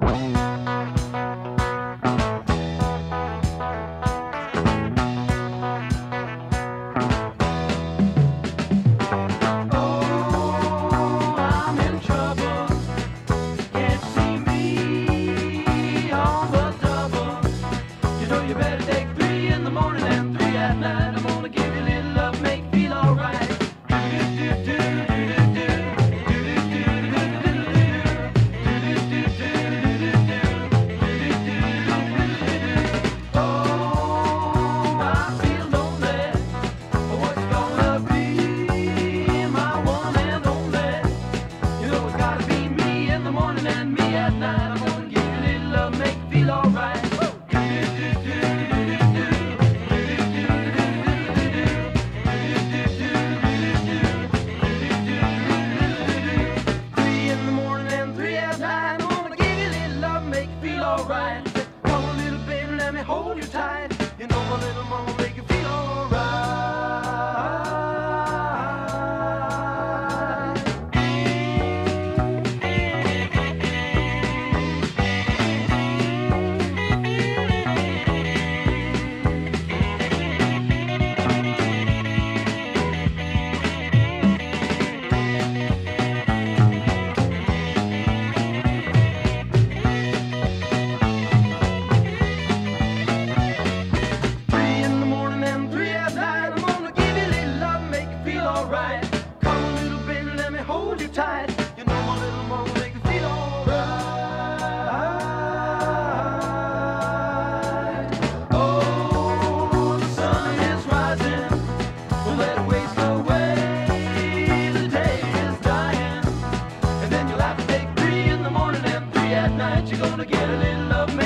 Bye. make you feel alright. Come a little baby, let me hold you tight. You know my little tonight you're gonna get a little love, man.